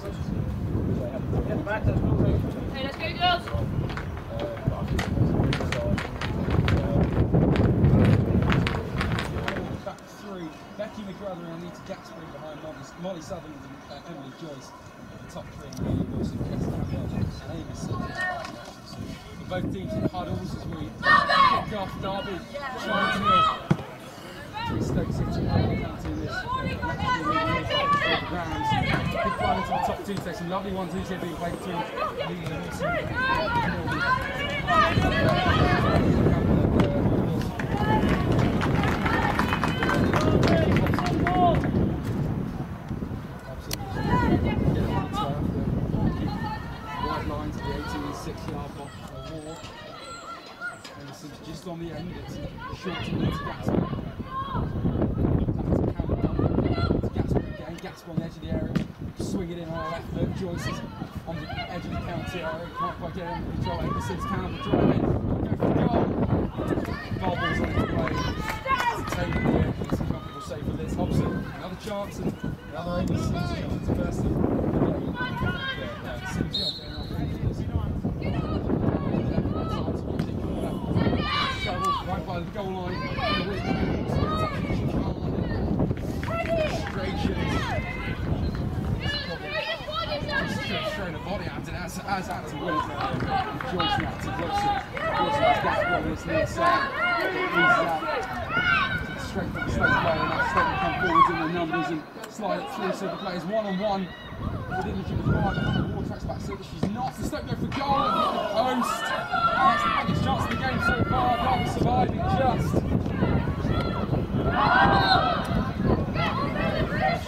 Hey, let's Becky McGrother and Anita Gatsbury behind Molly, Sutherland and uh, Emily Joyce. At the top three, and. Both teams in huddles as we kick off Derby, Charles Hill. Three Stoke City counting this. Rounds. Big fun into the top two today. Some lovely ones who's here being played between Amelia Wilson White line to the 86 yard box a walk. And this is just on the end, it's short to into Gatsby. That's a count to Gatsby on the edge of the area. Swing it in on the left foot. Joyce is on the edge of the county area. Can't quite get it under control. Anderson's can the drive in. Go for the goal. Bobbles on its way. Taking the it's a comfortable save for Liz Hobson. Another chance and another Amy chance. First of uh, Sims getting off into this. Shovel right by the goal line. Just throwing the body out and as, as out to Wilson. Joyce now to Wilson. Wilson has got one on his near side. He's out straight from the Stoke player and that Stoke come forwards in the numbers and slide it through so the players one on one. Within the right, the ball tracks back so she's not. The Stoke go for goal and hit the post. And that's the biggest chance of the game so far. Derby surviving just.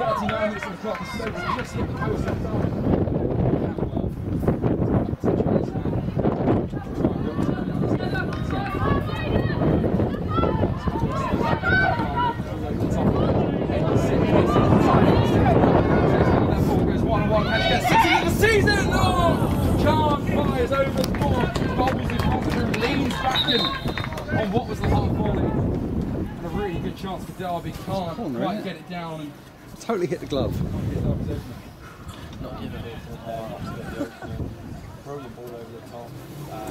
39 minutes on the clock. Stoke just hit the post. That's fires over the board, bobbles in front of him, leans back in on what was the hard volley. And a really good chance for Derby, can't Corner, quite isn't get it down and Totally hit the glove. not giving it the bar to the opening. Throw the ball over the top. Uh,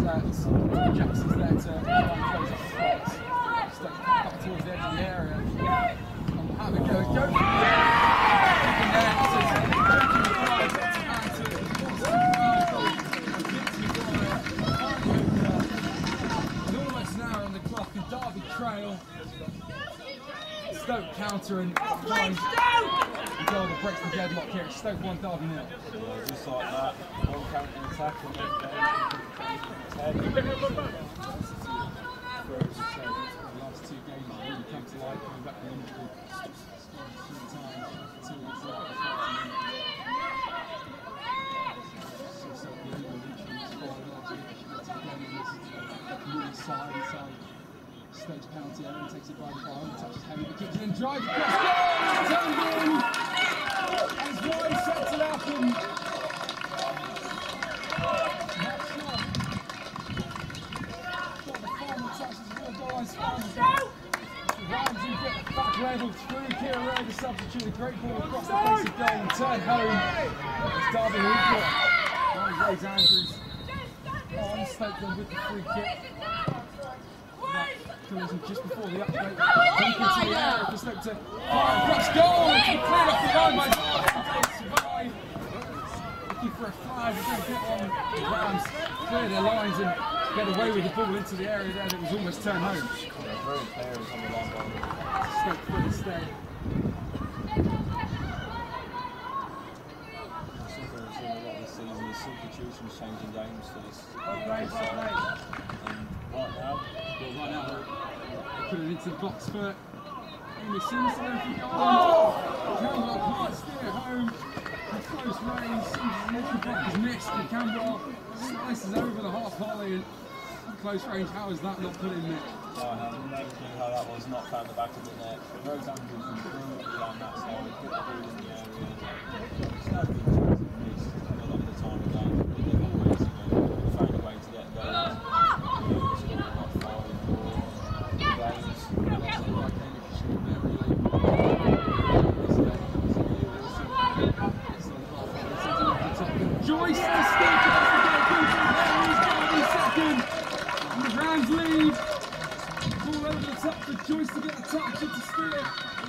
is uh, there. Jackson's there to uh, close up the box. Stoke back towards the edge of the area. And have it go. Go. Keeping there. It's a- it's a drive. It's an answer. And almost an hour on the clock and Derby trail. Stoke counter the goal that breaks the deadlock here. Stoke 1 Derby nil. Yeah, just like that. One counter attack and then ten. Whereas, uh, the last two games have really come to light coming back from injury. Three times, two weeks left. So, so the evolution is forward, obviously, she gets it again in this really side inside. Stoke's penalty area takes it by the bar and touches heavy, but it in, drives across goal. As and spans. Ramsey get the back level through. Kira Ray, the substitute, a great ball across the face of goal and turn home. It's Derby who've got Rose Andrews on with the free kick. That collision just before the update. Deep into the area for Stoke to fire across goal. It's been cleared off the line by Stoke. Survive. Looking for a flag. They're going to get on the Rams. Clear their lines and get away with the ball into the area there that was almost turned home. Yeah, players on the long ball. Stoke for the stay. Something we've seen a lot this season is substitutions changing games for this. Well played, this, well played. and right now, Well, right now, they put it into the box for Amy Simpson goal. Campbell can't steer home. From close range, Simpson's little block is missed, and Campbell slices over the half volley. And close range, how is that not put in there? I have no clue how that was not found the back of the net. Rose Andrews improved down that side, put the ball in the area. It's not been chances missed a lot of the time of game, but they've always, you know, found a way to get goals. You know, scored like five, four games. That's not like Amy should have very late. Joyce to stick. There is. And the Rams lead. Ball over the top for Joyce to get the touch to steer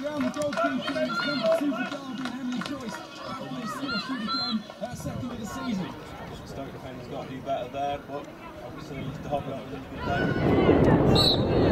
around the goalkeeper. It's number two for Derby Emily Joyce. That will score shoot again. Her second of the season. Stoke defenders got to do better there, but obviously Derby got a really good day.